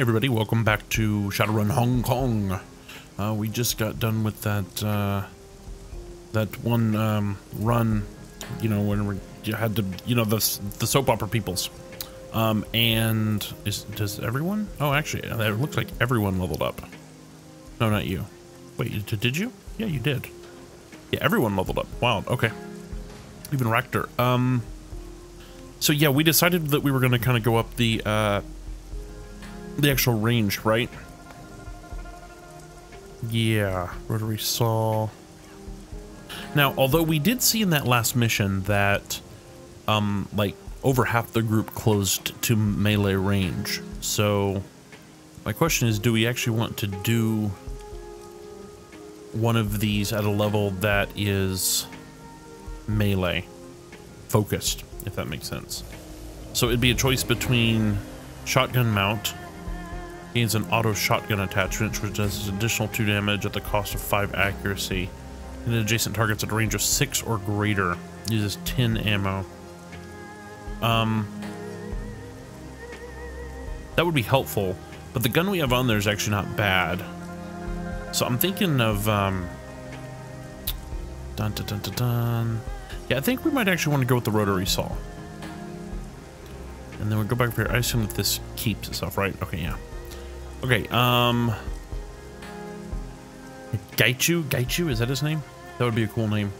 everybody, welcome back to Shadowrun Hong Kong. Uh, we just got done with that uh, that one um, run, you know, when we had to, you know, the the soap opera peoples. Um, and is does everyone? Oh, actually, it looks like everyone leveled up. No, not you. Wait, did you? Yeah, you did. Yeah, everyone leveled up. Wow. Okay. Even Racter. Um. So yeah, we decided that we were going to kind of go up the uh, the actual range, right? Yeah, rotary saw. Now, although we did see in that last mission that, um, like over half the group closed to melee range. So, my question is, do we actually want to do one of these at a level that is melee focused, if that makes sense? So it'd be a choice between shotgun mount Gains an auto shotgun attachment, which does additional 2 damage at the cost of 5 accuracy. And adjacent targets at a range of 6 or greater. Uses 10 ammo. Um, that would be helpful, but the gun we have on there is actually not bad. So I'm thinking of, um, dun dun dun dun dun. Yeah, I think we might actually want to go with the rotary saw. And then we go back up here. I assume that this keeps itself, right? Okay, yeah. Okay, um... Gaichu? Gaichu, is that his name? That would be a cool name.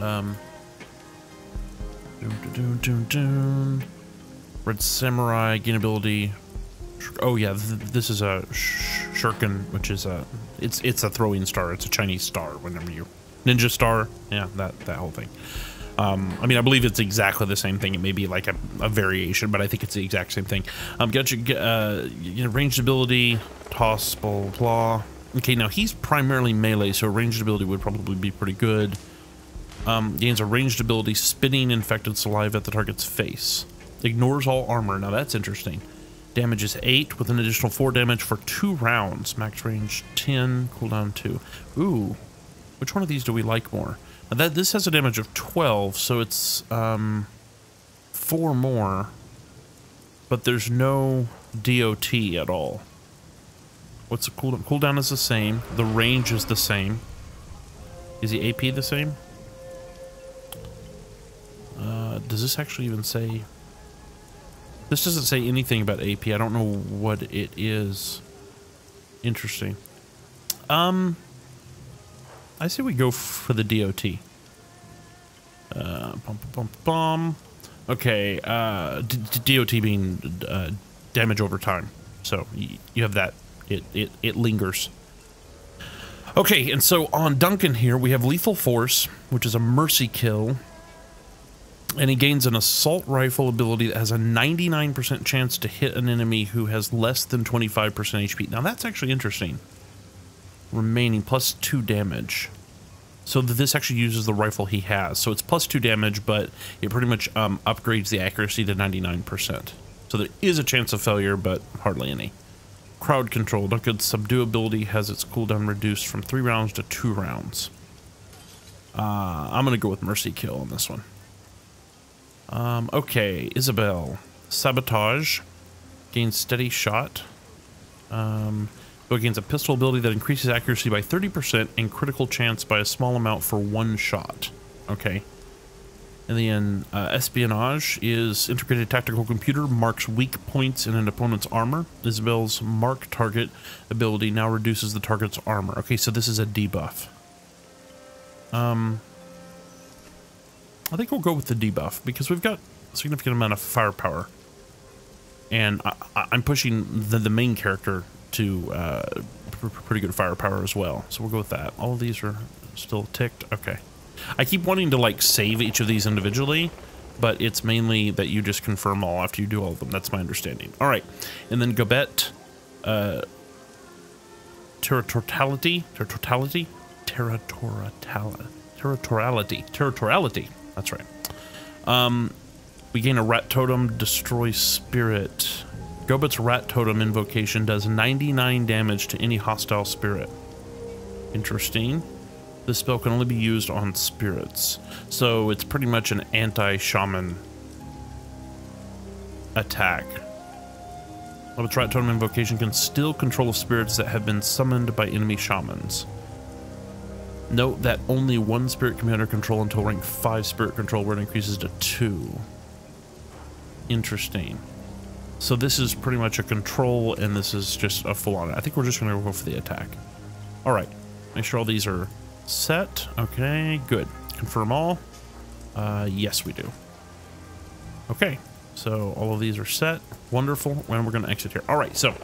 Um... Doom, doom, doom, doom. Red Samurai, gain ability. Oh yeah, th this is a shuriken, which is a it's it's a throwing star. It's a Chinese star. Whenever you ninja star, yeah, that that whole thing. Um, I mean, I believe it's exactly the same thing. It may be like a, a variation, but I think it's the exact same thing. Um, got your uh, you know, ranged ability, toss, blah, blah, blah. Okay, now he's primarily melee, so ranged ability would probably be pretty good. Um, gains a ranged ability, spitting infected saliva at the target's face. Ignores all armor. Now that's interesting. Damage is 8 with an additional 4 damage for 2 rounds. Max range 10, cooldown 2. Ooh, which one of these do we like more? That this has a damage of 12, so it's um, four more, but there's no DOT at all. What's the cooldown? Cooldown is the same. The range is the same. Is the AP the same? Uh, does this actually even say... This doesn't say anything about AP. I don't know what it is. Interesting. Um... I say we go for the DOT. Uh, bum, bum, bum, Okay, uh, DOT being uh, damage over time. So you have that. It, it, it lingers. Okay, and so on Duncan here, we have Lethal Force, which is a mercy kill. And he gains an assault rifle ability that has a 99% chance to hit an enemy who has less than 25% HP. Now that's actually interesting remaining plus two damage. So this actually uses the rifle he has. So it's plus two damage, but it pretty much um, upgrades the accuracy to 99%. So there is a chance of failure, but hardly any. Crowd control. Duncan's subdue ability has its cooldown reduced from three rounds to two rounds. Uh, I'm going to go with Mercy Kill on this one. Um, okay, Isabel. Sabotage. Gains steady shot. Um, Go gains a pistol ability that increases accuracy by 30% and critical chance by a small amount for one shot. Okay. And then uh, espionage is integrated tactical computer marks weak points in an opponent's armor. Isabel's mark target ability now reduces the target's armor. Okay, so this is a debuff. Um, I think we'll go with the debuff because we've got a significant amount of firepower. And I, am pushing the, the main character to uh, pretty good firepower as well. So we'll go with that. All of these are still ticked. Okay. I keep wanting to like save each of these individually, but it's mainly that you just confirm all after you do all of them. That's my understanding. All right. And then Gobbet, uh, territoriality, territoriality, territoriality, territoriality, territoriality. That's right. Um, we gain a rat totem, destroy spirit. Gobbet's Rat Totem invocation does 99 damage to any hostile spirit. Interesting. This spell can only be used on spirits. So it's pretty much an anti-shaman attack. Level Rat Totem Invocation can still control spirits that have been summoned by enemy shamans. Note that only one spirit commander control until rank 5 spirit control where it increases to 2. Interesting. So this is pretty much a control and this is just a full on. I think we're just going to go for the attack. All right. Make sure all these are set. Okay, good. Confirm all. Uh, yes, we do. Okay, so all of these are set. Wonderful. And we're going to exit here. All right, so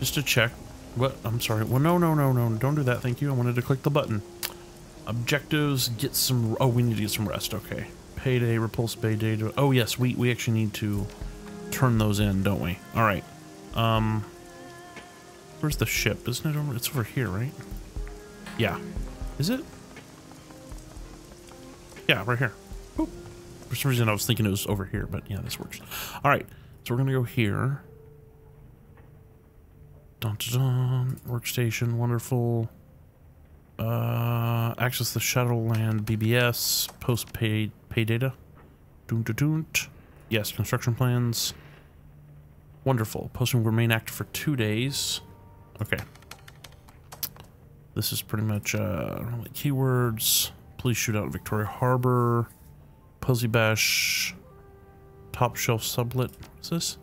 just to check. What? I'm sorry. Well, no, no, no, no. Don't do that. Thank you. I wanted to click the button. Objectives, get some... Oh, we need to get some rest. Okay. Payday, repulse payday. Oh, yes. We, we actually need to turn those in, don't we? All right. Um, where's the ship? Isn't it over? It's over here, right? Yeah. Is it? Yeah, right here. Boop. For some reason, I was thinking it was over here, but yeah, this works. All right. So we're going to go here. Dun, dun, dun. Workstation, wonderful. Uh, access the Shadowland BBS, post pay, pay data. Doon, doon, doon. Yes, construction plans. Wonderful. Posting will remain active for two days. Okay. This is pretty much uh, keywords. Police shootout in Victoria Harbor. Pussy Bash. Top shelf sublet. What's this?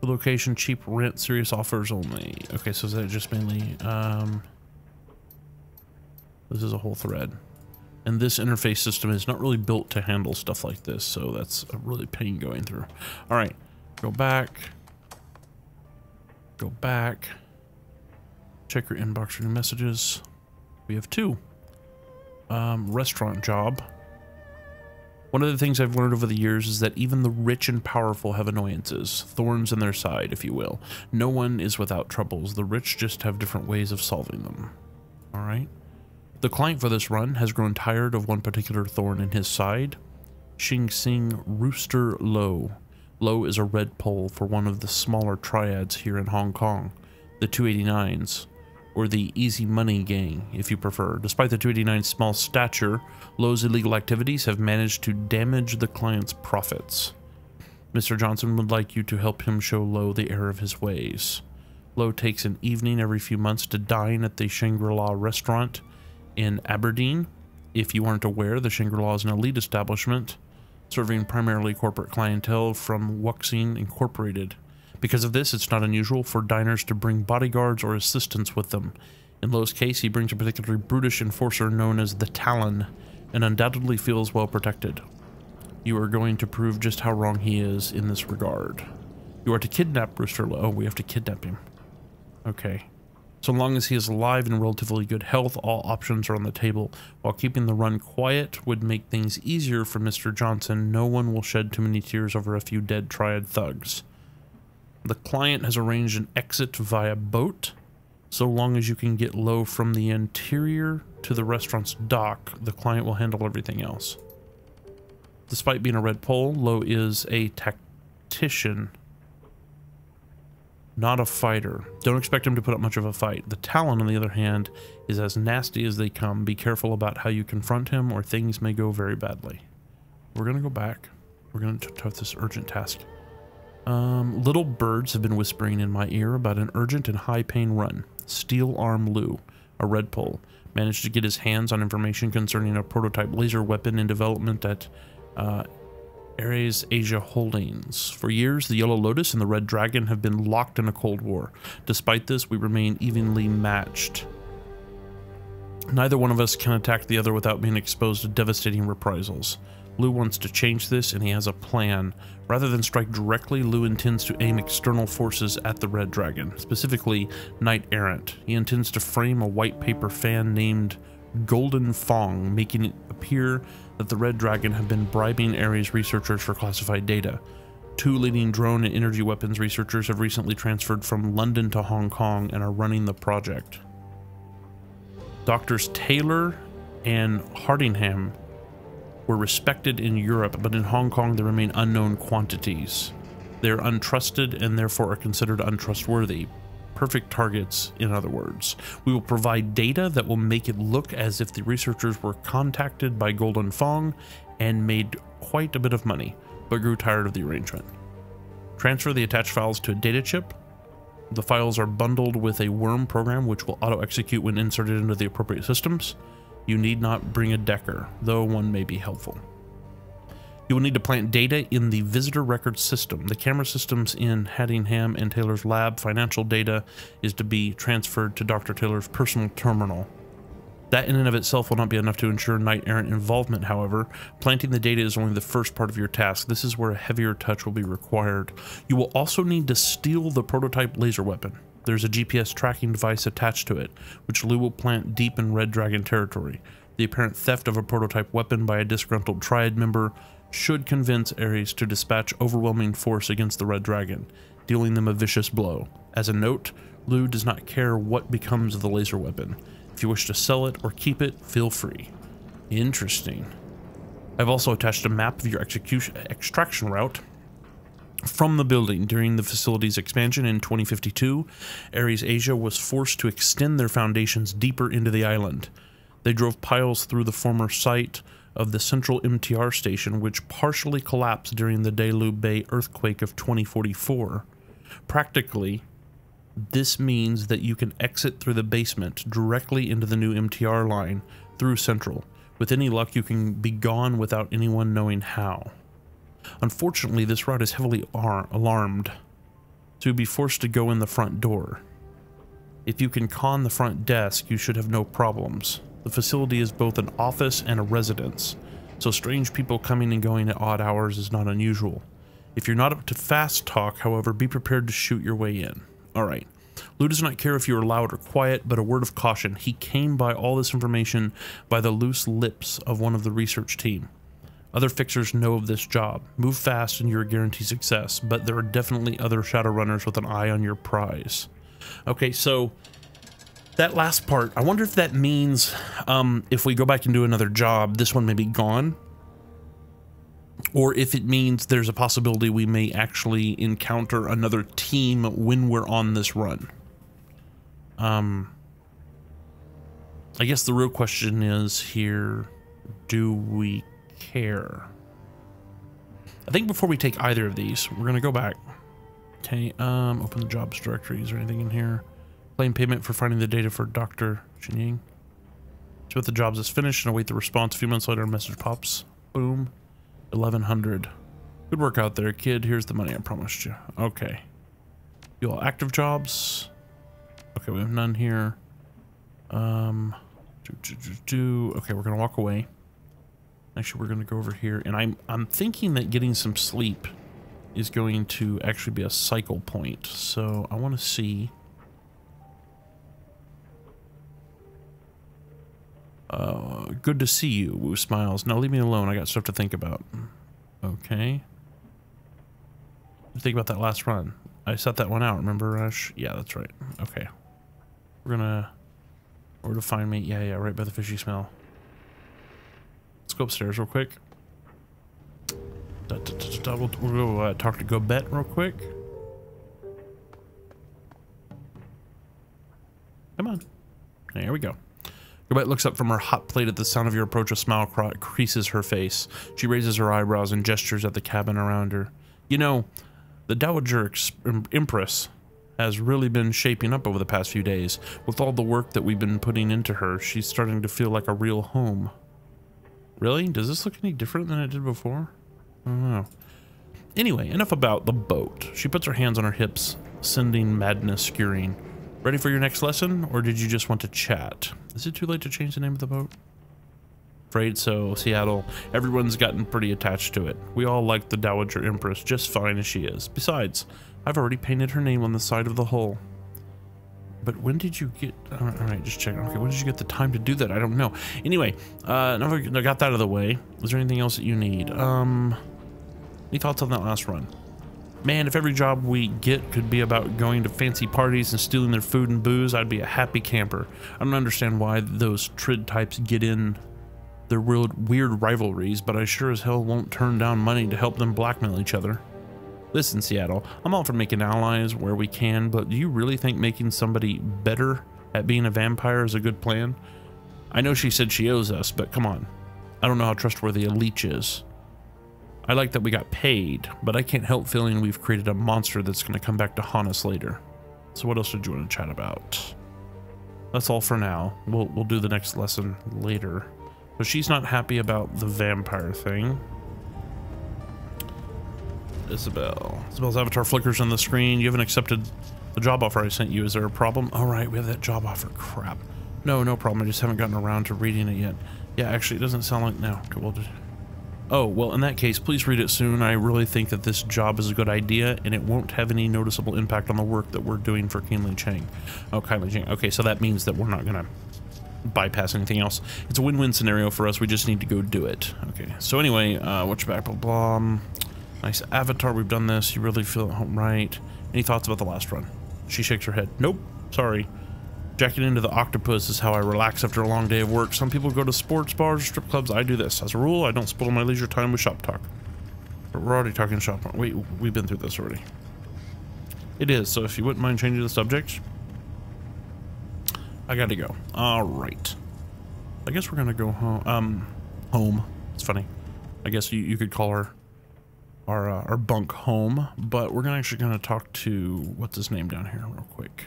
The location, cheap rent, serious offers only. Okay, so is that just mainly... Um, this is a whole thread. And this interface system is not really built to handle stuff like this, so that's a really pain going through. All right, go back. Go back. Check your inbox for new messages. We have two. Um, restaurant job. One of the things I've learned over the years is that even the rich and powerful have annoyances, thorns in their side, if you will. No one is without troubles. The rich just have different ways of solving them. All right? The client for this run has grown tired of one particular thorn in his side. Xing Sing Rooster Low. Low is a red pole for one of the smaller triads here in Hong Kong, the 289s, or the Easy Money Gang, if you prefer. Despite the 289's small stature, Low's illegal activities have managed to damage the client's profits. Mr. Johnson would like you to help him show Low the error of his ways. Low takes an evening every few months to dine at the Shangri-La restaurant in Aberdeen. If you aren't aware, the Shangri-La is an elite establishment serving primarily corporate clientele from Wuxing Incorporated. Because of this, it's not unusual for diners to bring bodyguards or assistants with them. In Low's case, he brings a particularly brutish enforcer known as the Talon, and undoubtedly feels well protected. You are going to prove just how wrong he is in this regard. You are to kidnap Rooster Low. Oh, we have to kidnap him. Okay. So long as he is alive and relatively good health, all options are on the table. While keeping the run quiet would make things easier for Mr. Johnson, no one will shed too many tears over a few dead Triad thugs. The client has arranged an exit via boat. So long as you can get low from the interior to the restaurant's dock, the client will handle everything else. Despite being a red pole, Low is a tactician not a fighter. Don't expect him to put up much of a fight. The Talon, on the other hand, is as nasty as they come. Be careful about how you confront him or things may go very badly. We're going to go back. We're going to tough this urgent task. Um, little birds have been whispering in my ear about an urgent and high-pain run. Steel Arm Lou, a red pole, managed to get his hands on information concerning a prototype laser weapon in development at uh, Ares Asia Holdings. For years, the Yellow Lotus and the Red Dragon have been locked in a Cold War. Despite this, we remain evenly matched. Neither one of us can attack the other without being exposed to devastating reprisals. Lou wants to change this, and he has a plan. Rather than strike directly, Lou intends to aim external forces at the Red Dragon, specifically Knight Errant. He intends to frame a white paper fan named Golden Fong, making it appear that the Red Dragon have been bribing Ares researchers for classified data. Two leading drone and energy weapons researchers have recently transferred from London to Hong Kong and are running the project. Doctors Taylor and Hardingham were respected in Europe, but in Hong Kong they remain unknown quantities. They are untrusted and therefore are considered untrustworthy, perfect targets, in other words. We will provide data that will make it look as if the researchers were contacted by Golden Fong and made quite a bit of money, but grew tired of the arrangement. Transfer the attached files to a data chip. The files are bundled with a worm program which will auto-execute when inserted into the appropriate systems. You need not bring a Decker, though one may be helpful. You will need to plant data in the visitor record system. The camera systems in Hardingham and Taylor's lab financial data is to be transferred to Dr. Taylor's personal terminal. That in and of itself will not be enough to ensure knight errant involvement, however. Planting the data is only the first part of your task. This is where a heavier touch will be required. You will also need to steal the prototype laser weapon. There's a GPS tracking device attached to it, which Lou will plant deep in Red Dragon territory. The apparent theft of a prototype weapon by a disgruntled Triad member should convince Ares to dispatch overwhelming force against the Red Dragon, dealing them a vicious blow. As a note, Lou does not care what becomes of the laser weapon. If you wish to sell it or keep it, feel free. Interesting. I've also attached a map of your execution extraction route from the building during the facility's expansion in 2052. Ares Asia was forced to extend their foundations deeper into the island. They drove piles through the former site of the central MTR station, which partially collapsed during the Delu Bay earthquake of 2044. Practically, this means that you can exit through the basement directly into the new MTR line through Central. With any luck, you can be gone without anyone knowing how. Unfortunately, this route is heavily alarmed, so you'll be forced to go in the front door. If you can con the front desk, you should have no problems. The facility is both an office and a residence, so strange people coming and going at odd hours is not unusual. If you're not up to fast talk, however, be prepared to shoot your way in. Alright. Lou does not care if you are loud or quiet, but a word of caution. He came by all this information by the loose lips of one of the research team. Other fixers know of this job. Move fast and you're guaranteed success, but there are definitely other Shadowrunners with an eye on your prize. Okay, so that last part, I wonder if that means um, if we go back and do another job, this one may be gone. Or if it means there's a possibility we may actually encounter another team when we're on this run. Um, I guess the real question is here, do we care? I think before we take either of these, we're going to go back. Okay, um, open the jobs directory. Is there anything in here? Claim payment for finding the data for Dr. Jinying. So with the jobs is finished and await the response. A few months later, a message pops. Boom. 1100. Good work out there, kid. Here's the money I promised you. Okay. You all active jobs? Okay, we have none here. Um, do, do, do, do. Okay, we're gonna walk away. Actually, we're gonna go over here, and I'm I'm thinking that getting some sleep is going to actually be a cycle point. So I want to see. Uh, good to see you, Wu smiles. Now leave me alone, I got stuff to think about. Okay. Think about that last run. I set that one out, remember, Rush? Yeah, that's right. Okay. We're gonna... Where to find me? Yeah, yeah, right by the fishy smell. Let's go upstairs real quick. Da, da, da, we'll, we'll go uh, talk to Gobbet real quick. Come on. There we go. Gobbet looks up from her hot plate at the sound of your approach. A smile creases her face. She raises her eyebrows and gestures at the cabin around her. You know, the Dowager Empress has really been shaping up over the past few days. With all the work that we've been putting into her, she's starting to feel like a real home. Really? Does this look any different than it did before? I don't know. Anyway, enough about the boat. She puts her hands on her hips, sending madness skewering. Ready for your next lesson, or did you just want to chat? Is it too late to change the name of the boat? Afraid so, Seattle. Everyone's gotten pretty attached to it. We all like the Dowager Empress just fine as she is. Besides, I've already painted her name on the side of the hull. But when did you get... Alright, just checking. Okay, when did you get the time to do that? I don't know. Anyway, uh, now I got that out of the way. Is there anything else that you need? Um, any thoughts on that last run? Man, if every job we get could be about going to fancy parties and stealing their food and booze, I'd be a happy camper. I don't understand why those Trid types get in their weird, weird rivalries, but I sure as hell won't turn down money to help them blackmail each other. Listen, Seattle, I'm all for making allies where we can, but do you really think making somebody better at being a vampire is a good plan? I know she said she owes us, but come on. I don't know how trustworthy a leech is. I like that we got paid, but I can't help feeling we've created a monster that's going to come back to haunt us later. So what else did you want to chat about? That's all for now. We'll, we'll do the next lesson later. But she's not happy about the vampire thing. Isabel. Isabel's avatar flickers on the screen. You haven't accepted the job offer I sent you. Is there a problem? All right, we have that job offer. Crap. No, no problem. I just haven't gotten around to reading it yet. Yeah, actually, it doesn't sound like... No. Okay, we'll just... Oh, well, in that case, please read it soon. I really think that this job is a good idea, and it won't have any noticeable impact on the work that we're doing for Qinli Chang. Oh, Kylie Chang. Okay, so that means that we're not going to bypass anything else. It's a win-win scenario for us. We just need to go do it. Okay, so anyway, uh, what's your back, blah, blah, blah. Nice avatar. We've done this. You really feel at home, right? Any thoughts about the last run? She shakes her head. Nope. Sorry. Jacking into the octopus is how I relax after a long day of work. Some people go to sports bars strip clubs. I do this. As a rule, I don't spoil my leisure time with shop talk. But we're already talking shop. Wait, we've been through this already. It is, so if you wouldn't mind changing the subject. I gotta go. Alright. I guess we're gonna go home. Um, home. It's funny. I guess you, you could call her our, uh, our bunk home, but we're gonna actually gonna talk to, what's his name down here real quick.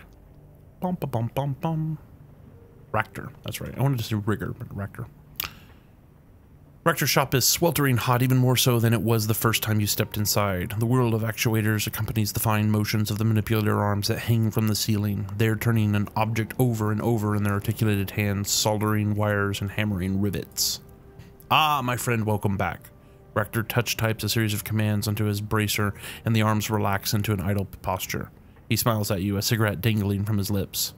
Bum, ba, bum, bum, bum. Racter. That's right. I wanted to say rigor, but Racter. Racter's shop is sweltering hot, even more so than it was the first time you stepped inside. The whirl of actuators accompanies the fine motions of the manipulator arms that hang from the ceiling. They're turning an object over and over in their articulated hands, soldering wires and hammering rivets. Ah, my friend, welcome back. Racter touch types a series of commands onto his bracer, and the arms relax into an idle posture. He smiles at you, a cigarette dangling from his lips.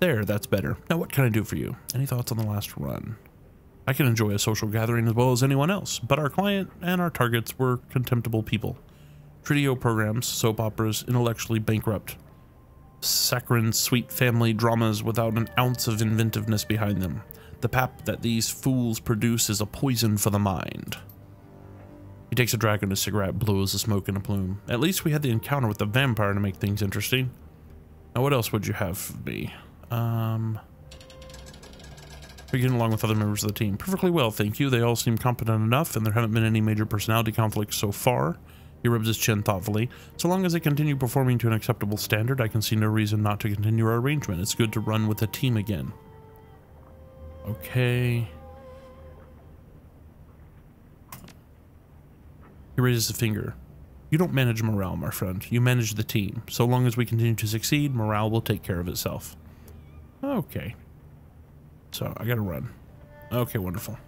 There, that's better. Now what can I do for you? Any thoughts on the last run? I can enjoy a social gathering as well as anyone else, but our client and our targets were contemptible people. Trio programs, soap operas, intellectually bankrupt. Saccharine sweet family dramas without an ounce of inventiveness behind them. The pap that these fools produce is a poison for the mind. He takes a drag on his cigarette, blows the smoke in a plume. At least we had the encounter with the vampire to make things interesting. Now, what else would you have me? Um... We're getting along with other members of the team. Perfectly well, thank you. They all seem competent enough, and there haven't been any major personality conflicts so far. He rubs his chin thoughtfully. So long as they continue performing to an acceptable standard, I can see no reason not to continue our arrangement. It's good to run with a team again. Okay. He raises a finger. You don't manage morale, my friend. You manage the team. So long as we continue to succeed, morale will take care of itself. Okay. So, I gotta run. Okay, wonderful.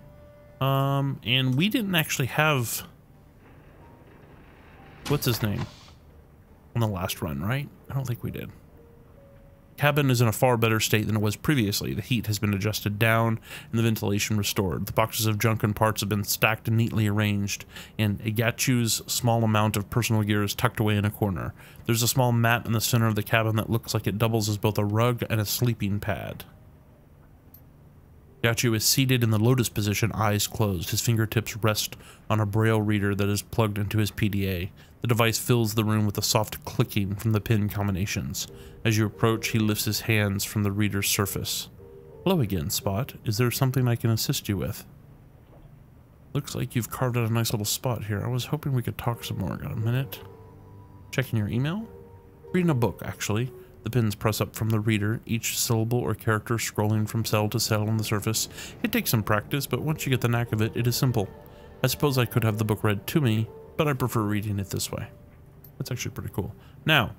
Um, and we didn't actually have... What's his name? On the last run, right? I don't think we did cabin is in a far better state than it was previously. The heat has been adjusted down and the ventilation restored. The boxes of junk and parts have been stacked and neatly arranged, and Gaichu's small amount of personal gear is tucked away in a corner. There's a small mat in the center of the cabin that looks like it doubles as both a rug and a sleeping pad. Gaichu is seated in the lotus position, eyes closed. His fingertips rest on a braille reader that is plugged into his PDA. The device fills the room with a soft clicking from the pin combinations. As you approach, he lifts his hands from the reader's surface. Hello again, Spot. Is there something I can assist you with? Looks like you've carved out a nice little spot here. I was hoping we could talk some more. Got a minute? Checking your email? Reading a book, actually. The pins press up from the reader, each syllable or character scrolling from cell to cell on the surface. It takes some practice, but once you get the knack of it, it is simple. I suppose I could have the book read to me, but I prefer reading it this way. That's actually pretty cool. Now,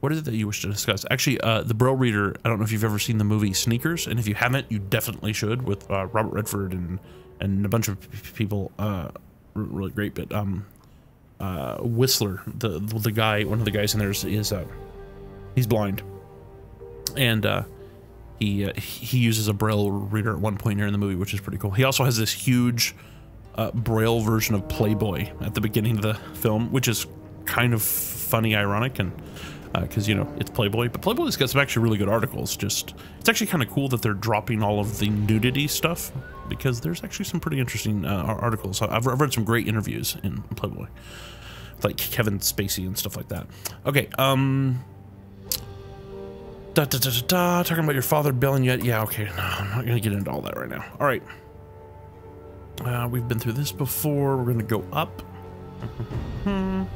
what is it that you wish to discuss? Actually, uh, the Braille Reader, I don't know if you've ever seen the movie Sneakers, and if you haven't, you definitely should, with uh, Robert Redford and, and a bunch of people, uh, really great, but um, uh, Whistler, the the guy, one of the guys in there is, is uh, he's blind. And uh, he, uh, he uses a Braille Reader at one point here in the movie, which is pretty cool. He also has this huge uh, Braille version of Playboy at the beginning of the film, which is kind of funny, ironic, and because uh, you know it's Playboy. But Playboy's got some actually really good articles. Just it's actually kind of cool that they're dropping all of the nudity stuff because there's actually some pretty interesting uh, articles. I've, I've, read some great interviews in Playboy, like Kevin Spacey and stuff like that. Okay, um. Da, da, da, da, da, talking about your father bailing yet? Yeah, okay. No, I'm not going to get into all that right now. All right. Uh, we've been through this before. We're going to go up. I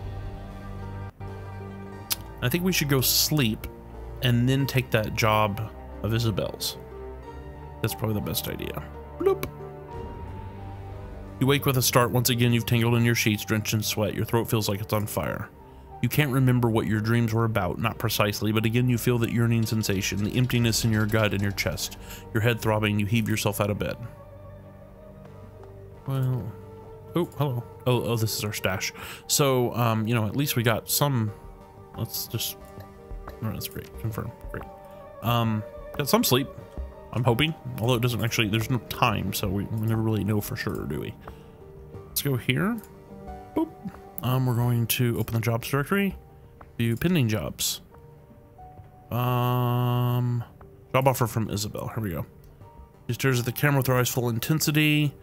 think we should go sleep and then take that job of Isabel's. That's probably the best idea. Bloop. You wake with a start. Once again, you've tangled in your sheets, drenched in sweat. Your throat feels like it's on fire. You can't remember what your dreams were about, not precisely, but again you feel that yearning sensation, the emptiness in your gut and your chest. Your head throbbing, you heave yourself out of bed. Well, oh, hello. Oh, oh, this is our stash. So, um, you know, at least we got some, let's just, oh, that's great, confirm, great. Um, got some sleep, I'm hoping, although it doesn't actually, there's no time, so we, we never really know for sure, do we? Let's go here. Boop. Um, we're going to open the jobs directory, view pending jobs. Um, job offer from Isabel. Here we go. She stares at the camera with her eyes full intensity.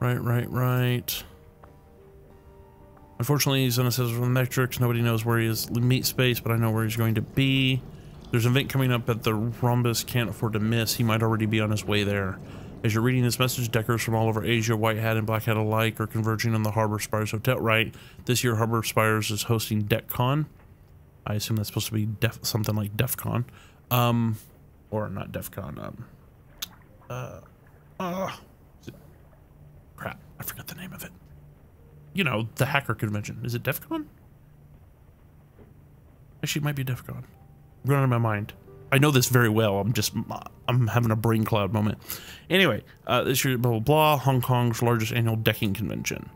Right, right, right. Unfortunately, he's unassessed from the metrics. Nobody knows where he is meet space, but I know where he's going to be. There's an event coming up that the Rhombus can't afford to miss. He might already be on his way there. As you're reading this message, deckers from all over Asia, white hat and black hat alike, are converging on the Harbor Spires Hotel. Right, this year Harbor Spires is hosting DECCON. I assume that's supposed to be def something like DEFCON, um, or not DEFCON. Um, uh, uh, crap, I forgot the name of it. You know, the hacker convention. Is it DEFCON? Actually, it might be DEFCON. Going out of my mind. I know this very well. I'm just, I'm having a brain cloud moment. Anyway, uh, this year, blah, blah, blah, Hong Kong's largest annual decking convention.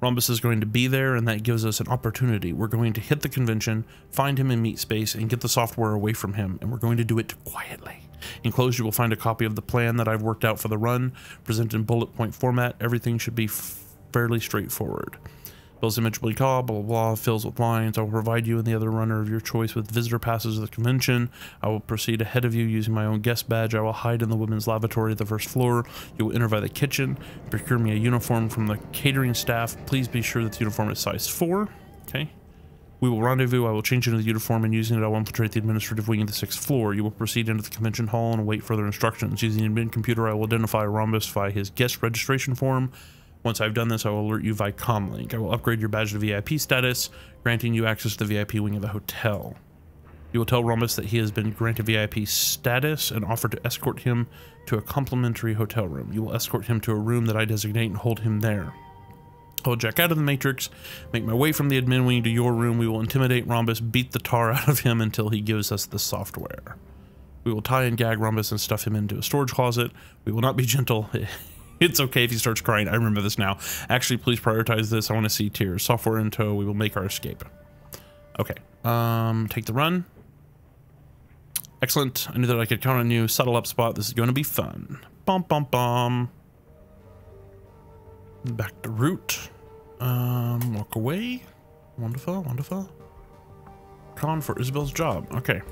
Rhombus is going to be there, and that gives us an opportunity. We're going to hit the convention, find him in meet space, and get the software away from him, and we're going to do it quietly. Enclosed, you will find a copy of the plan that I've worked out for the run, presented in bullet point format. Everything should be fairly straightforward. Bill's image will be called, blah, blah, blah, fills with lines. I will provide you and the other runner of your choice with visitor passes to the convention. I will proceed ahead of you using my own guest badge. I will hide in the women's lavatory at the first floor. You will enter by the kitchen. Procure me a uniform from the catering staff. Please be sure that the uniform is size 4. Okay. We will rendezvous. I will change into the uniform and using it I will infiltrate the administrative wing of the sixth floor. You will proceed into the convention hall and await further instructions. Using the admin computer, I will identify Rhombus via his guest registration form. Once I've done this, I will alert you via comlink. I will upgrade your badge to VIP status, granting you access to the VIP wing of the hotel. You will tell Rhombus that he has been granted VIP status and offer to escort him to a complimentary hotel room. You will escort him to a room that I designate and hold him there. I will jack out of the Matrix, make my way from the admin wing to your room. We will intimidate Rhombus, beat the tar out of him until he gives us the software. We will tie and gag Rhombus and stuff him into a storage closet. We will not be gentle. it's okay if he starts crying. I remember this now. Actually, please prioritize this. I want to see tears. Software in tow. We will make our escape. Okay. Um, take the run. Excellent. I knew that I could count on you. Settle up spot. This is going to be fun. Bum, bum, bum. Back to route. Um, walk away. Wonderful, wonderful. Con for Isabel's job. Okay.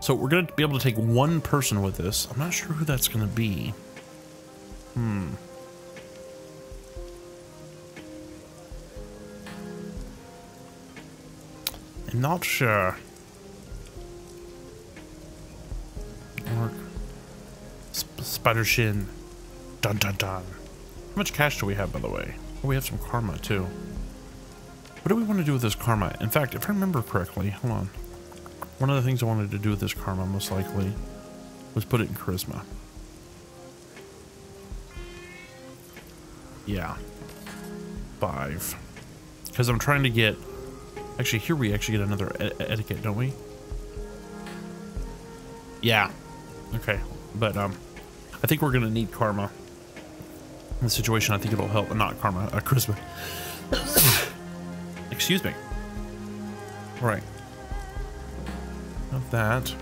So we're going to be able to take one person with this. I'm not sure who that's going to be. Hmm. I'm not sure. Mark. Sp spider shin. Dun dun dun. How much cash do we have, by the way? Oh, we have some karma, too. What do we want to do with this karma? In fact, if I remember correctly, hold on. One of the things I wanted to do with this karma, most likely, was put it in charisma. Yeah. Five. Because I'm trying to get... Actually, here we actually get another etiquette, don't we? Yeah. Okay. But, um... I think we're going to need karma. In the situation, I think it'll help. Not karma, uh, charisma. Excuse me. All right. Of that.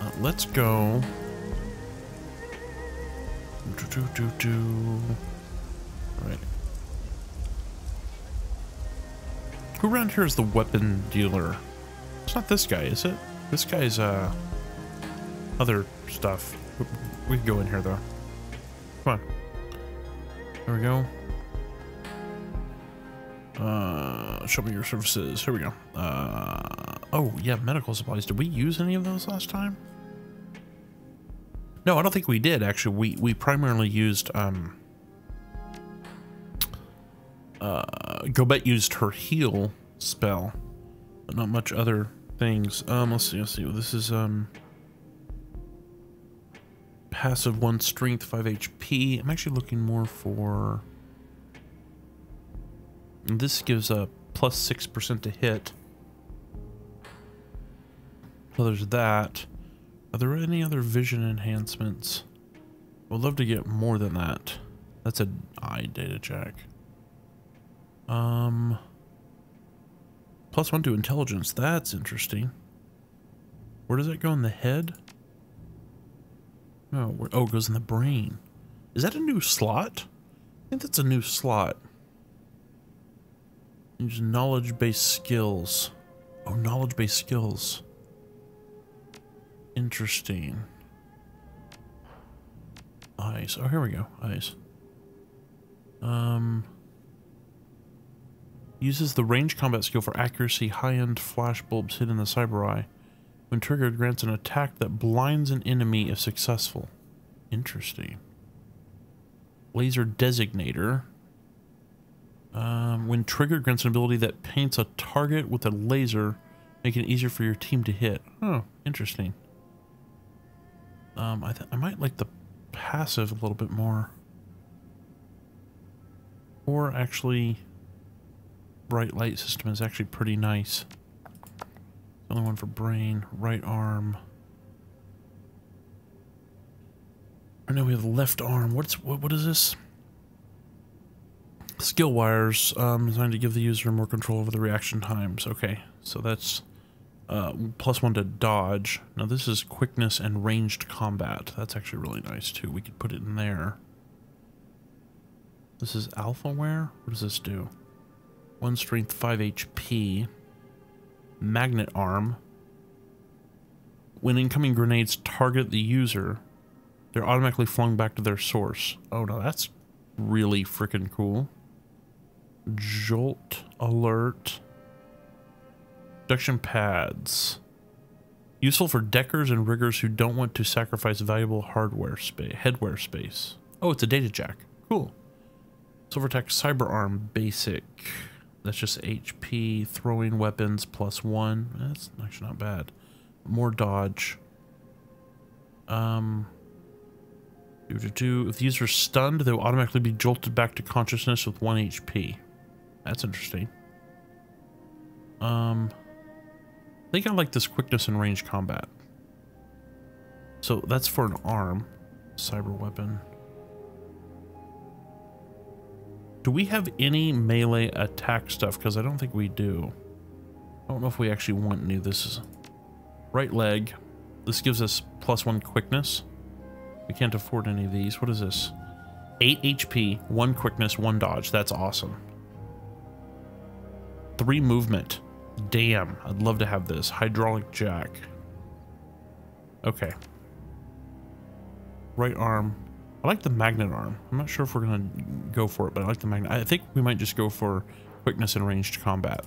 Uh, let's go do, do, do. Right. Who around here is the weapon dealer? It's not this guy, is it? This guy's, uh, other stuff. We can go in here, though. Come on. There we go. Uh, show me your services. Here we go. Uh, oh, yeah, medical supplies. Did we use any of those last time? No, I don't think we did, actually. We, we primarily used, um, Uh, Gobbet used her heal spell, but not much other things. Um, let's see, let's see. This is, um, passive one strength, five HP. I'm actually looking more for, this gives a plus 6% to hit. Well, there's that. Are there any other vision enhancements? I would love to get more than that. That's an eye data jack. Um, plus one to intelligence. That's interesting. Where does that go in the head? Oh, where, oh, it goes in the brain. Is that a new slot? I think that's a new slot. Use knowledge-based skills. Oh, knowledge-based skills. Interesting. Eyes. Oh, here we go. Eyes. Um... Uses the range combat skill for accuracy, high-end flash bulbs hidden in the cyber eye. When triggered, grants an attack that blinds an enemy if successful. Interesting. Laser Designator. Um, when triggered, grants an ability that paints a target with a laser, making it easier for your team to hit. Oh, interesting. Um, I, I might like the passive a little bit more. Or actually, bright light system is actually pretty nice. Only one for brain, right arm. I know we have left arm. What's what? What is this? Skill wires um, designed to give the user more control over the reaction times. Okay, so that's uh, plus one to dodge. Now this is quickness and ranged combat. That's actually really nice too. We could put it in there. This is alphaware. What does this do? One strength, five HP magnet arm. When incoming grenades target the user, they're automatically flung back to their source. Oh no, that's really freaking cool. Jolt alert. Production pads. Useful for deckers and riggers who don't want to sacrifice valuable hardware space, headwear space. Oh, it's a data jack. Cool. Silvertech Cyber Arm Basic. That's just HP, throwing weapons plus one. That's actually not bad. More dodge. Um, do, do, do. If the user is stunned, they will automatically be jolted back to consciousness with one HP. That's interesting. Um, I think I like this quickness and range combat. So that's for an arm. Cyber weapon. Do we have any melee attack stuff? Because I don't think we do. I don't know if we actually want any. This is right leg. This gives us plus one quickness. We can't afford any of these. What is this? 8 HP, 1 quickness, 1 dodge. That's awesome. 3 movement. Damn, I'd love to have this. Hydraulic jack. Okay. Right arm, I like the magnet arm. I'm not sure if we're going to go for it, but I like the magnet. I think we might just go for quickness and ranged combat.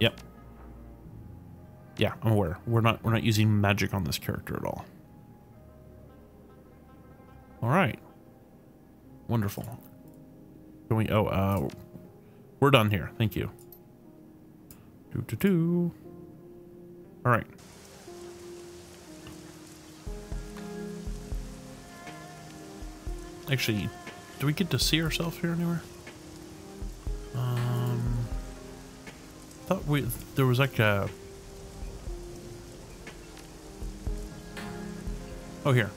Yep. Yeah, I'm aware. We're not we're not using magic on this character at all. All right. Wonderful. Can we oh uh we're done here. Thank you. Do do do. All right. Actually, do we get to see ourselves here anywhere? Um, I thought we there was like a. Oh, here.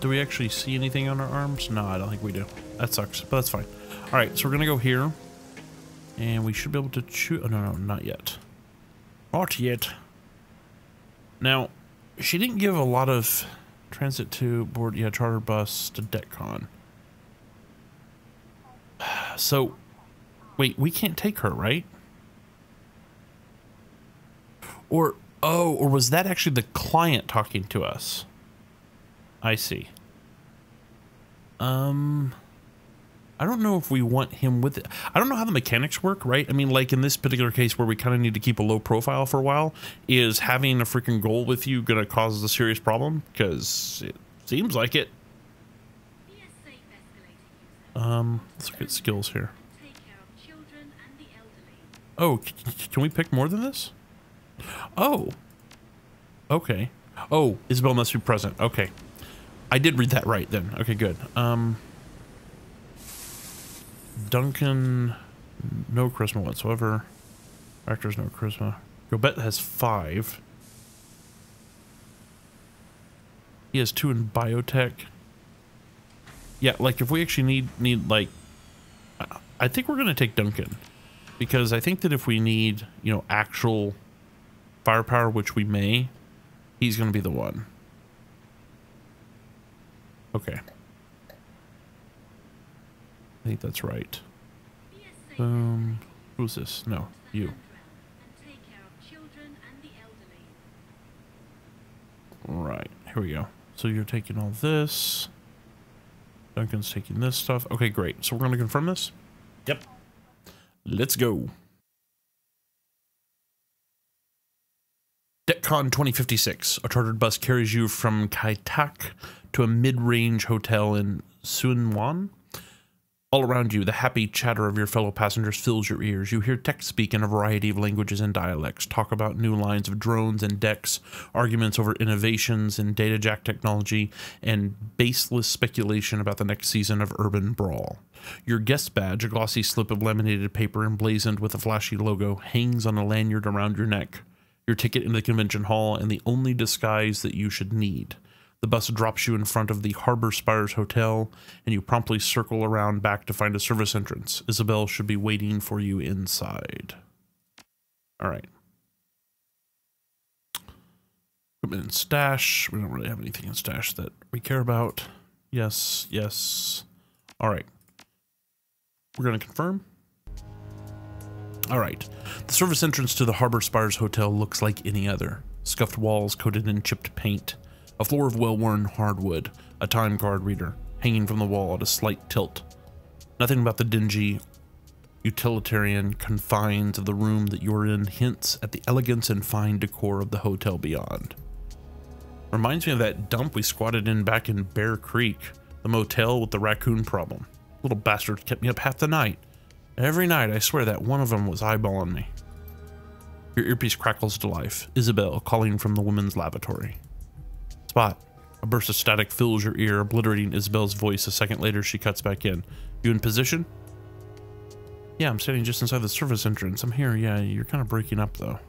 Do we actually see anything on our arms? No, I don't think we do. That sucks, but that's fine. All right, so we're gonna go here, and we should be able to choose. Oh no, no, not yet. Not yet. Now, she didn't give a lot of Transit to board, yeah, charter bus to DECCON. So, wait, we can't take her, right? Or, oh, or was that actually the client talking to us? I see. Um, I don't know if we want him with it. I don't know how the mechanics work, right? I mean, like in this particular case where we kind of need to keep a low profile for a while, is having a freaking goal with you going to cause a serious problem? Because it seems like it. Um, let's look at skills here. Oh, can we pick more than this? Oh. Okay. Oh, Isabel must be present. Okay. I did read that right then. Okay, good. Um, Duncan, no charisma whatsoever. Racter, no charisma. Gobbet has five. He has two in biotech. Yeah, like if we actually need need like, I think we're gonna take Duncan, because I think that if we need you know actual firepower, which we may, he's gonna be the one. Okay. I think that's right. Um, who's this? No, you. Right, here we go. So you're taking all this. Duncan's taking this stuff. Okay, great. So we're going to confirm this? Yep. Let's go. DECCON 2056. A chartered bus carries you from Kai Tak to a mid-range hotel in Tsuen Wan. All around you, the happy chatter of your fellow passengers fills your ears. You hear tech speak in a variety of languages and dialects, talk about new lines of drones and decks, arguments over innovations in data jack technology, and baseless speculation about the next season of Urban Brawl. Your guest badge, a glossy slip of laminated paper emblazoned with a flashy logo, hangs on a lanyard around your neck. Your ticket in the convention hall and the only disguise that you should need. The bus drops you in front of the Harbor Spires Hotel, and you promptly circle around back to find a service entrance. Isabel should be waiting for you inside. All right. Equipment in stash. We don't really have anything in stash that we care about. Yes, yes. All right. We're going to confirm. All right. The service entrance to the Harbor Spires Hotel looks like any other. Scuffed walls coated in chipped paint a floor of well-worn hardwood, a time card reader, hanging from the wall at a slight tilt. Nothing about the dingy, utilitarian confines of the room that you're in hints at the elegance and fine decor of the hotel beyond. Reminds me of that dump we squatted in back in Bear Creek, the motel with the raccoon problem. Little bastards kept me up half the night. Every night, I swear that one of them was eyeballing me. Your earpiece crackles to life. Isabel calling from the women's lavatory. Spot. A burst of static fills your ear, obliterating Isabel's voice. A second later, she cuts back in. You in position? Yeah, I'm standing just inside the service entrance. I'm here. Yeah, you're kind of breaking up, though.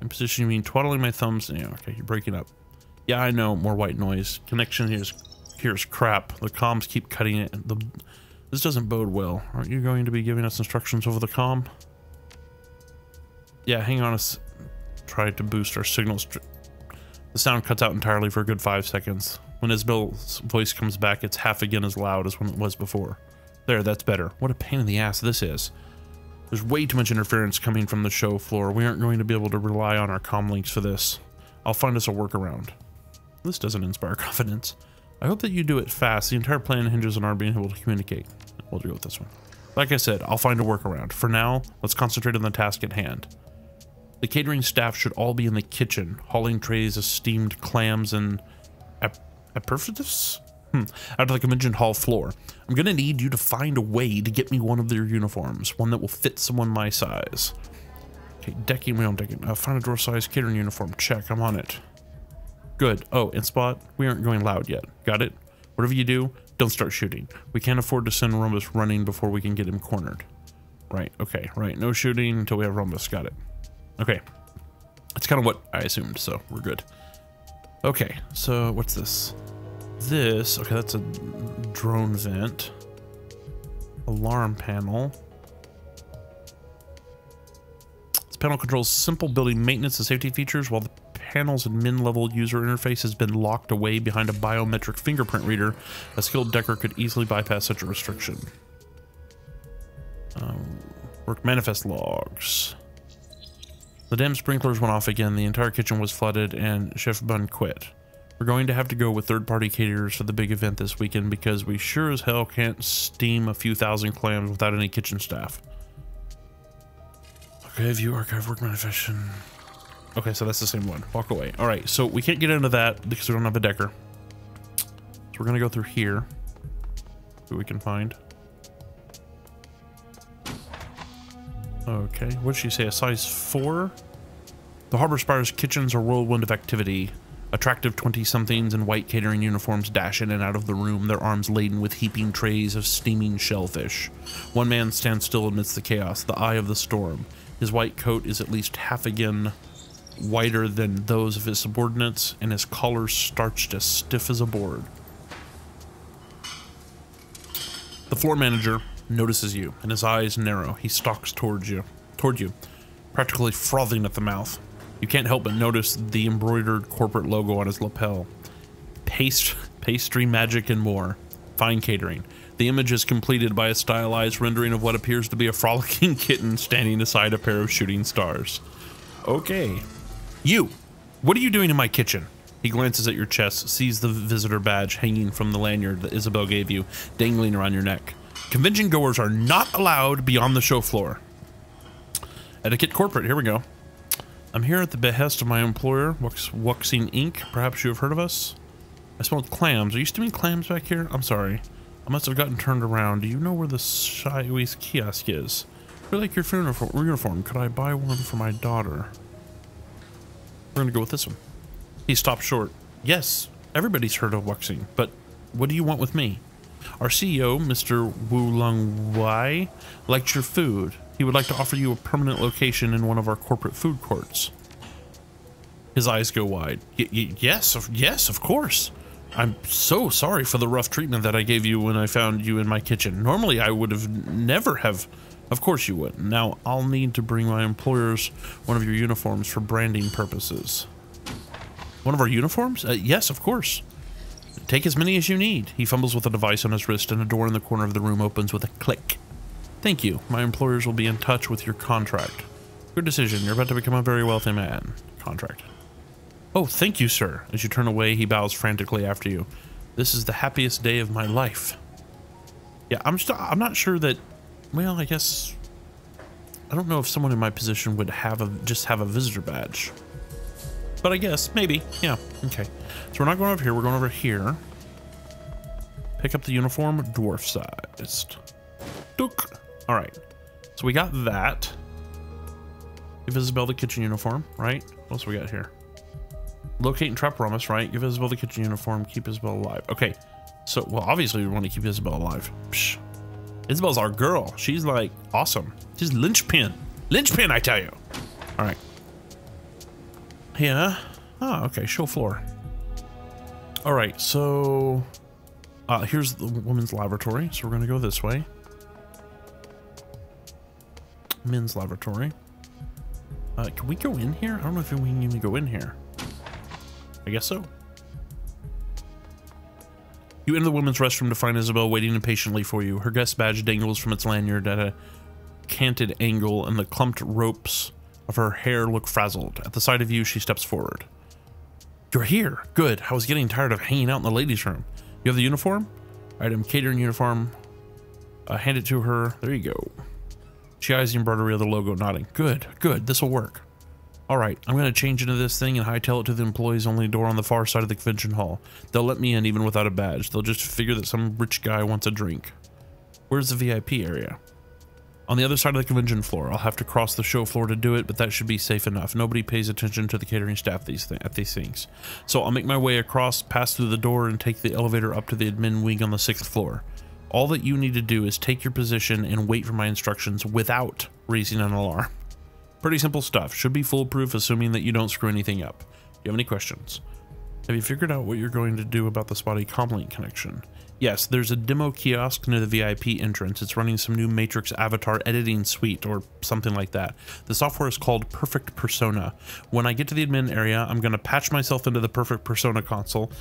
In position, you mean twaddling my thumbs? Yeah, okay, you're breaking up. Yeah, I know. More white noise. Connection here is, here is crap. The comms keep cutting it. The, this doesn't bode well. Aren't you going to be giving us instructions over the com? Yeah, hang on. Us. Try to boost our signals. The sound cuts out entirely for a good five seconds. When Isabel's voice comes back, it's half again as loud as when it was before. There, that's better. What a pain in the ass this is. There's way too much interference coming from the show floor. We aren't going to be able to rely on our com links for this. I'll find us a workaround. This doesn't inspire confidence. I hope that you do it fast. The entire plan hinges on our being able to communicate. We'll deal with this one. Like I said, I'll find a workaround. For now, let's concentrate on the task at hand. The catering staff should all be in the kitchen, hauling trays of steamed clams and ap hmm. out of the convention hall floor. I'm gonna need you to find a way to get me one of their uniforms, one that will fit someone my size. Okay, decking, we don't decking. Uh, find a door size catering uniform. Check, I'm on it. Good. Oh, and spot, we aren't going loud yet. Got it? Whatever you do, don't start shooting. We can't afford to send Rhombus running before we can get him cornered. Right, okay, right. No shooting until we have Rhombus. Got it. Okay. That's kind of what I assumed, so we're good. Okay, so what's this? This, okay, that's a drone vent. Alarm panel. This panel controls simple building maintenance and safety features while the panel's admin level user interface has been locked away behind a biometric fingerprint reader. A skilled decker could easily bypass such a restriction. Um, work manifest logs. The damn sprinklers went off again, the entire kitchen was flooded, and Chef Bun quit. We're going to have to go with third-party caterers for the big event this weekend because we sure as hell can't steam a few thousand clams without any kitchen staff. Okay, view archive work manifestation. Okay, so that's the same one. Walk away. All right, so we can't get into that because we don't have a decker. So we're gonna go through here. See what we can find. Okay, what did she say? A size 4? The Harbor Spire's kitchens are whirlwind of activity. Attractive 20-somethings in white catering uniforms dash in and out of the room, their arms laden with heaping trays of steaming shellfish. One man stands still amidst the chaos, the eye of the storm. His white coat is at least half again whiter than those of his subordinates, and his collar starched as stiff as a board. The floor manager notices you, and his eyes narrow. He stalks towards you, toward you, practically frothing at the mouth. You can't help but notice the embroidered corporate logo on his lapel. Paste, pastry magic and more. Fine catering. The image is completed by a stylized rendering of what appears to be a frolicking kitten standing beside a pair of shooting stars. Okay. You! What are you doing in my kitchen? He glances at your chest, sees the visitor badge hanging from the lanyard that Isabel gave you, dangling around your neck. Convention goers are not allowed beyond the show floor. Etiquette Corporate, here we go. I'm here at the behest of my employer, Wuxing Inc. Perhaps you have heard of us? I smelled clams. Are you steaming clams back here? I'm sorry. I must have gotten turned around. Do you know where the Shiawase kiosk is? I like your uniform. Could I buy one for my daughter? We're gonna go with this one. He stopped short. Yes, everybody's heard of Wuxing, but what do you want with me? Our CEO, Mr. Wu Lung Wai, liked your food. He would like to offer you a permanent location in one of our corporate food courts. His eyes go wide. Y yes, of, yes, of course. I'm so sorry for the rough treatment that I gave you when I found you in my kitchen. Normally, I would have never have. Of course you would. Now, I'll need to bring my employers one of your uniforms for branding purposes. One of our uniforms? Uh, yes, of course. Take as many as you need. He fumbles with a device on his wrist and a door in the corner of the room opens with a click. Thank you. My employers will be in touch with your contract. Good decision. You're about to become a very wealthy man. Contract. Oh, thank you, sir. As you turn away, he bows frantically after you. This is the happiest day of my life. Yeah, I'm still, I'm not sure that, well, I guess, I don't know if someone in my position would have a, just have a visitor badge. But I guess, maybe, yeah, okay. So we're not going over here, we're going over here. Pick up the uniform, dwarf sized. Duke. All right. So we got that. Give Isabel the kitchen uniform, right? What else we got here? Locate and trap Rhombus, right? Give Isabel the kitchen uniform. Keep Isabel alive. Okay. So, well, obviously we want to keep Isabel alive. Psh. Isabel's our girl. She's like awesome. She's linchpin. Linchpin, I tell you. All right. Yeah. Oh, okay. Show floor. All right. So, uh, here's the woman's lavatory. So we're going to go this way. men's lavatory. Uh, can we go in here? I don't know if we can even go in here. I guess so. You enter the women's restroom to find Isabel waiting impatiently for you. Her guest badge dangles from its lanyard at a canted angle, and the clumped ropes of her hair look frazzled. At the sight of you, she steps forward. You're here. Good. I was getting tired of hanging out in the ladies' room. You have the uniform? Item catering uniform. Uh, hand it to her. There you go. She eyes the embroidery of the logo, nodding. Good, good, this'll work. Alright, I'm gonna change into this thing and hightail it to the employees only door on the far side of the convention hall. They'll let me in even without a badge. They'll just figure that some rich guy wants a drink. Where's the VIP area? On the other side of the convention floor. I'll have to cross the show floor to do it, but that should be safe enough. Nobody pays attention to the catering staff these th at these things. So I'll make my way across, pass through the door, and take the elevator up to the admin wing on the sixth floor. All that you need to do is take your position and wait for my instructions without raising an alarm. Pretty simple stuff. Should be foolproof, assuming that you don't screw anything up. Do you have any questions? Have you figured out what you're going to do about the spotty comlink connection? Yes, there's a demo kiosk near the VIP entrance. It's running some new Matrix avatar editing suite or something like that. The software is called Perfect Persona. When I get to the admin area, I'm going to patch myself into the Perfect Persona console.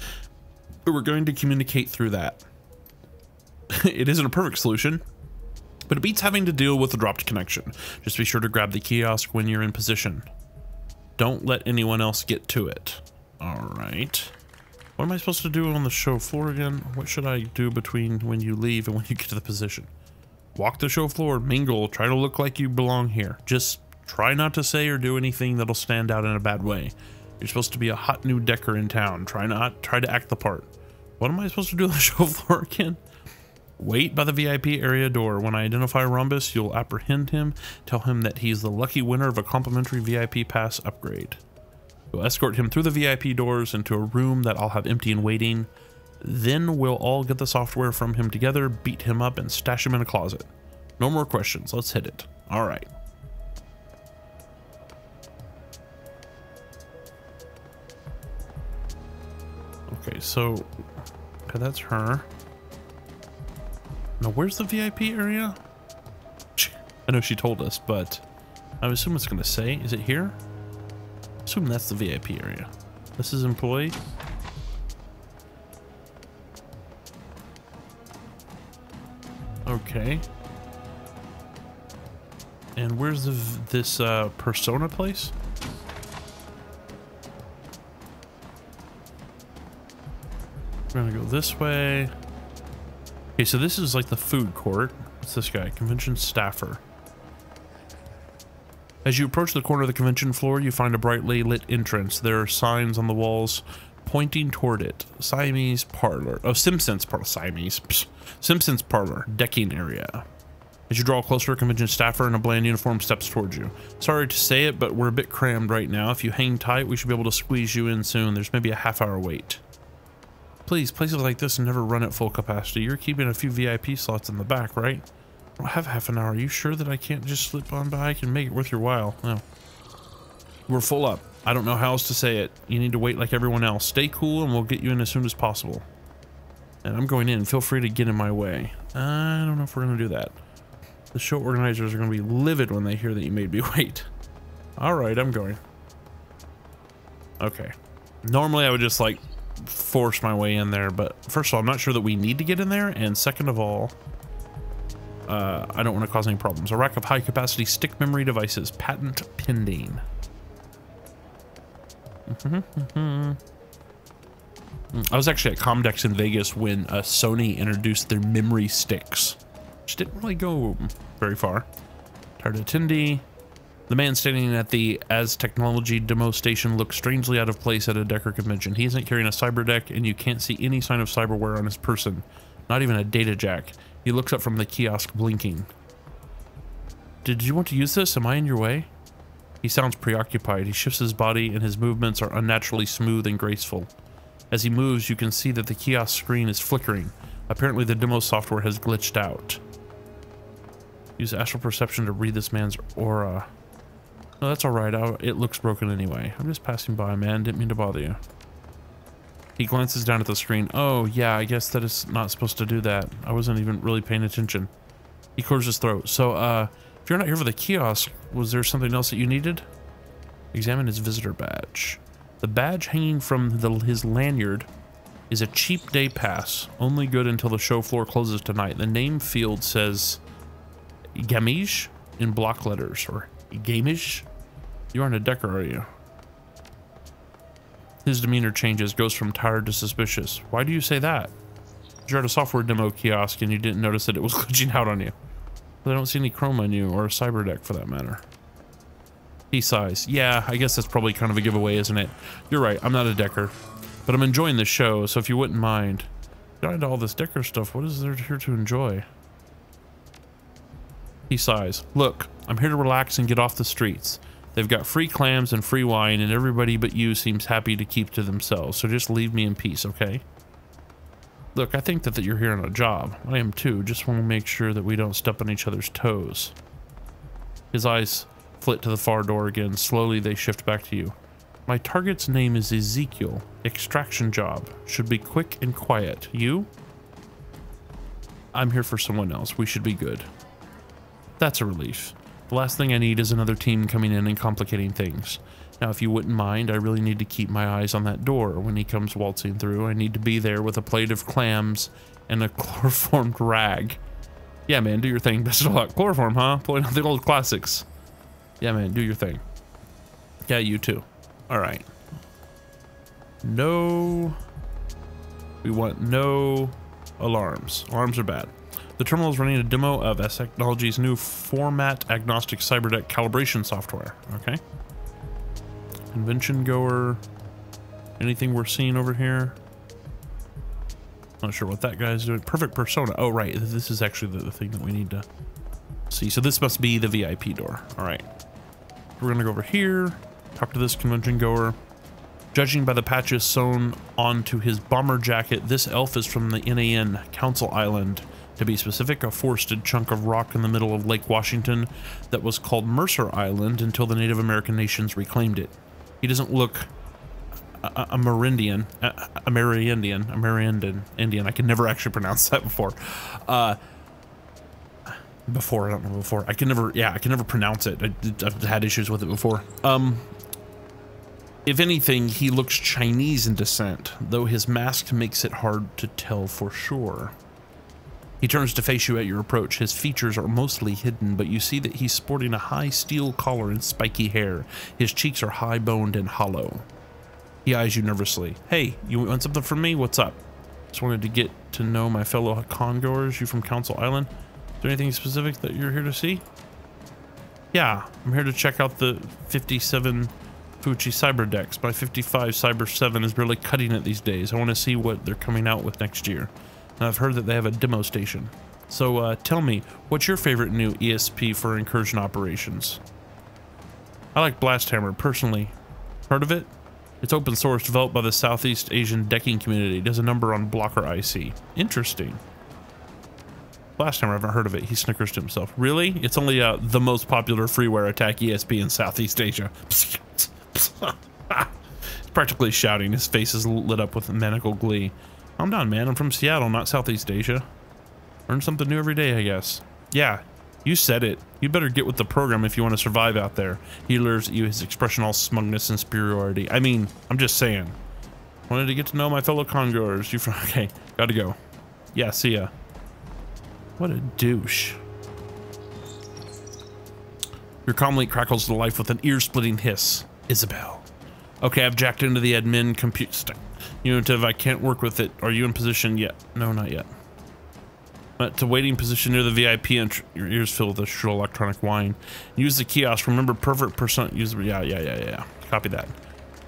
We're going to communicate through that. it isn't a perfect solution, but it beats having to deal with a dropped connection. Just be sure to grab the kiosk when you're in position. Don't let anyone else get to it. All right. What am I supposed to do on the show floor again? What should I do between when you leave and when you get to the position? Walk the show floor, mingle, try to look like you belong here. Just try not to say or do anything that'll stand out in a bad way. You're supposed to be a hot new decker in town. Try not try to act the part. What am I supposed to do on the show floor again? Wait by the VIP area door. When I identify Rhombus, you'll apprehend him, tell him that he's the lucky winner of a complimentary VIP pass upgrade. You'll escort him through the VIP doors into a room that I'll have empty and waiting. Then we'll all get the software from him together, beat him up, and stash him in a closet. No more questions. Let's hit it. All right. Okay, so okay, that's her. Now, where's the VIP area? I know she told us, but I assume it's going to say. Is it here? Assume that's the VIP area. This is employee. Okay. And where's the this uh, persona place? We're gonna go this way. Okay, so this is like the food court. What's this guy? Convention staffer. As you approach the corner of the convention floor, you find a brightly lit entrance. There are signs on the walls pointing toward it. Siamese parlor. Oh, Simpsons parlor. Siamese. Psst. Simpsons parlor. Decking area. As you draw closer, a convention staffer in a bland uniform steps towards you. Sorry to say it, but we're a bit crammed right now. If you hang tight, we should be able to squeeze you in soon. There's maybe a half hour wait. Please, places like this never run at full capacity. You're keeping a few VIP slots in the back, right? I have half an hour. Are you sure that I can't just slip on by? I can make it worth your while. No. We're full up. I don't know how else to say it. You need to wait like everyone else. Stay cool and we'll get you in as soon as possible. And I'm going in. Feel free to get in my way. I don't know if we're going to do that. The show organizers are going to be livid when they hear that you made me wait. All right, I'm going. Okay. Normally I would just like force my way in there, but first of all, I'm not sure that we need to get in there, and second of all, uh, I don't want to cause any problems. A rack of high-capacity stick memory devices, patent pending. I was actually at Comdex in Vegas when uh, Sony introduced their memory sticks, which didn't really go very far. Tired attendee. The man standing at the As Technology demo station looks strangely out of place at a Decker convention. He isn't carrying a cyber deck, and you can't see any sign of cyberware on his person. Not even a data jack. He looks up from the kiosk, blinking. Did you want to use this? Am I in your way? He sounds preoccupied. He shifts his body, and his movements are unnaturally smooth and graceful. As he moves, you can see that the kiosk screen is flickering. Apparently, the demo software has glitched out. Use astral perception to read this man's aura. No, that's alright. It looks broken anyway. I'm just passing by, man. Didn't mean to bother you. He glances down at the screen. Oh, yeah, I guess that is not supposed to do that. I wasn't even really paying attention. He clears his throat. So, uh, if you're not here for the kiosk, was there something else that you needed? Examine his visitor badge. The badge hanging from the, his lanyard is a cheap day pass, only good until the show floor closes tonight. The name field says Gamish in block letters, or Gamish? You aren't a Decker, are you? His demeanor changes, goes from tired to suspicious. Why do you say that? You're at a software demo kiosk and you didn't notice that it was glitching out on you. But I don't see any chrome on you, or a cyber deck for that matter. He sighs. Yeah, I guess that's probably kind of a giveaway, isn't it? You're right, I'm not a Decker. But I'm enjoying this show, so if you wouldn't mind. Got all this Decker stuff, what is there here to enjoy? He sighs. Look, I'm here to relax and get off the streets. They've got free clams and free wine, and everybody but you seems happy to keep to themselves, so just leave me in peace, okay? Look, I think that, that you're here on a job. I am too, just want to make sure that we don't step on each other's toes. His eyes flit to the far door again. Slowly, they shift back to you. My target's name is Ezekiel. Extraction job. Should be quick and quiet. You? I'm here for someone else. We should be good. That's a relief. The last thing I need is another team coming in and complicating things. Now, if you wouldn't mind, I really need to keep my eyes on that door when he comes waltzing through. I need to be there with a plate of clams and a chloroformed rag. Yeah, man, do your thing. Best of luck. Chloroform, huh? Pulling out the old classics. Yeah, man, do your thing. Yeah, you too. All right. No. We want no alarms. Alarms are bad. The terminal is running a demo of S Technology's new format agnostic cyberdeck calibration software. Okay. Convention goer. Anything we're seeing over here? Not sure what that guy's doing. Perfect persona. Oh, right. This is actually the, the thing that we need to see. So this must be the VIP door. All right. We're going to go over here, talk to this convention goer. Judging by the patches sewn onto his bomber jacket, this elf is from the NAN Council Island. To be specific, a forested chunk of rock in the middle of Lake Washington that was called Mercer Island until the Native American nations reclaimed it. He doesn't look a, a Merindian, a, Merindian, a Merindian Indian. I can never actually pronounce that before. Uh, before I don't know before. I can never, yeah, I can never pronounce it. I, have had issues with it before. Um, if anything, he looks Chinese in descent, though his mask makes it hard to tell for sure. He turns to face you at your approach. His features are mostly hidden, but you see that he's sporting a high steel collar and spiky hair. His cheeks are high boned and hollow. He eyes you nervously. Hey, you want something from me? What's up? Just wanted to get to know my fellow congoers. You from Council Island? Is there anything specific that you're here to see? Yeah, I'm here to check out the 57 Fuchi Cyber decks. My 55 Cyber 7 is really cutting it these days. I want to see what they're coming out with next year. And I've heard that they have a demo station. So uh, tell me, what's your favorite new ESP for incursion operations? I like Blasthammer, personally. Heard of it? It's open source, developed by the Southeast Asian decking community. It has a number on Blocker IC. Interesting. Last time I haven't heard of it, he snickers to himself. Really? It's only uh, the most popular freeware attack ESP in Southeast Asia. He's practically shouting. His face is lit up with maniacal glee. Calm down, man. I'm from Seattle, not Southeast Asia. Learn something new every day, I guess. Yeah, you said it. You better get with the program if you want to survive out there. He lures at you, his expression all smugness and superiority. I mean, I'm just saying. Wanted to get to know my fellow congoers. You from... Okay, gotta go. Yeah, see ya. What a douche. Your comlink crackles to life with an ear-splitting hiss. Isabel. Okay, I've jacked into the admin compute Unitive, I can't work with it. Are you in position yet? No, not yet. Uh, to waiting position near the VIP entry. Your ears filled with a shrill electronic whine. Use the kiosk. Remember, perfect percent. Use yeah, yeah, yeah, yeah. Copy that.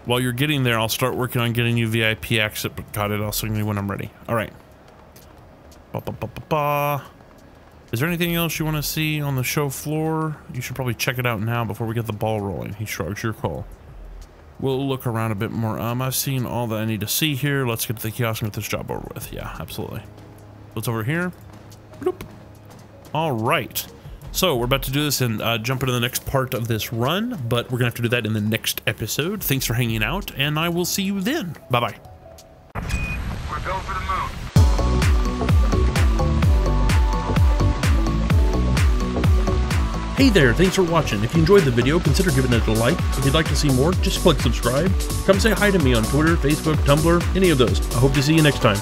While you're getting there, I'll start working on getting you VIP exit. But got it. I'll signal you when I'm ready. All right. Ba, ba, ba, ba, ba. Is there anything else you want to see on the show floor? You should probably check it out now before we get the ball rolling. He shrugs your call. We'll look around a bit more. Um, I've seen all that I need to see here. Let's get to the kiosk and get this job over with. Yeah, absolutely. What's over here? Bloop. All right. So we're about to do this and uh, jump into the next part of this run, but we're going to have to do that in the next episode. Thanks for hanging out, and I will see you then. Bye-bye. We're going for the moon. Hey there, thanks for watching. If you enjoyed the video, consider giving it a like. If you'd like to see more, just click subscribe. Come say hi to me on Twitter, Facebook, Tumblr, any of those. I hope to see you next time.